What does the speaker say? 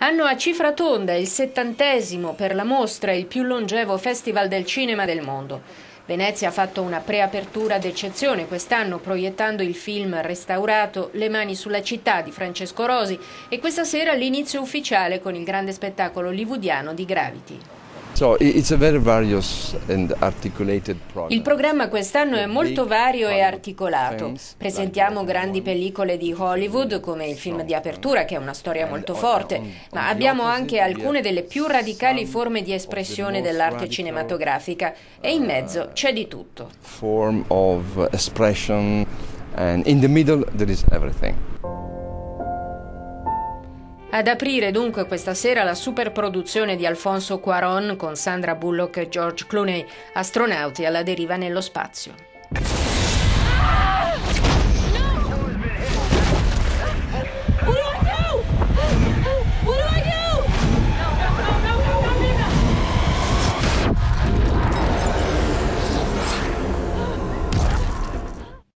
Anno a cifra tonda, il settantesimo per la mostra, il più longevo festival del cinema del mondo. Venezia ha fatto una preapertura d'eccezione quest'anno proiettando il film restaurato Le mani sulla città di Francesco Rosi e questa sera l'inizio ufficiale con il grande spettacolo hollywoodiano di Gravity. Il programma quest'anno è molto vario e articolato. Presentiamo grandi pellicole di Hollywood come il film di apertura che è una storia molto forte, ma abbiamo anche alcune delle più radicali forme di espressione dell'arte cinematografica e in mezzo c'è di tutto. Form of expression and in the middle there is everything. Ad aprire dunque questa sera la superproduzione di Alfonso Cuaron con Sandra Bullock e George Clooney, astronauti alla deriva nello spazio.